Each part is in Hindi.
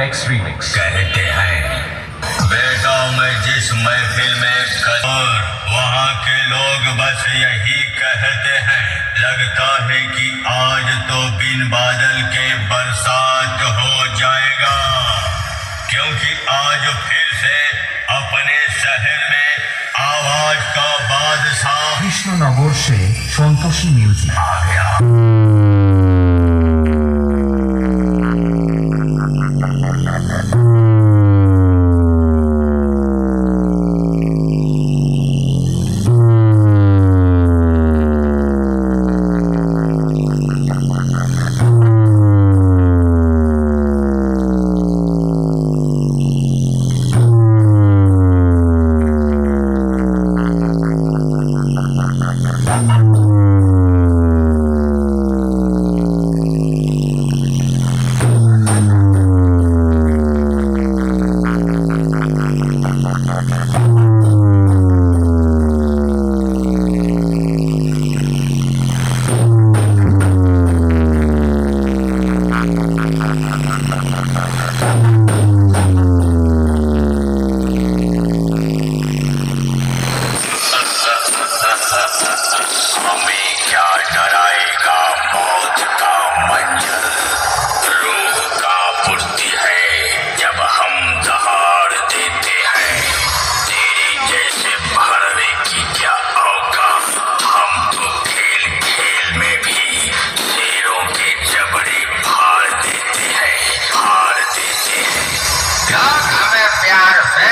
मैक्स रीमिक्स कहते हैं बेटा मैं जिस महफिल में और वहाँ के लोग बस यही कहते हैं लगता है कि आज तो बिन बादल के बरसात हो जाएगा क्योंकि आज फिर से अपने शहर में आवाज़ का बादशाह कृष्ण नगर से संतोषी म्यूज़िक। आ गया। डराएगा मौत का मंजर रूह का पुरती है जब हम दहाड़ देते हैं। तेरे जैसे भरवे की क्या औकात? हम तो खेल खेल में भी शेरों के जबड़े फाड़ देते हैं फाड़ देते हैं। लोग हमें प्यार से।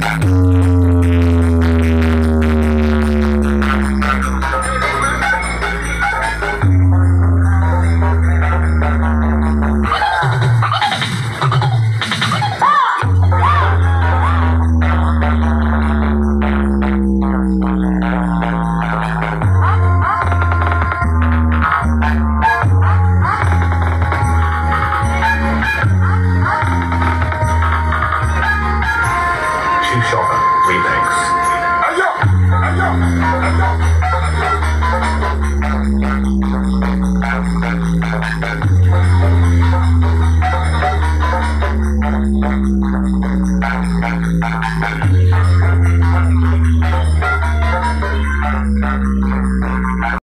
Yeah. each other remix. Ayo! Ayo! Ayo! Ayo!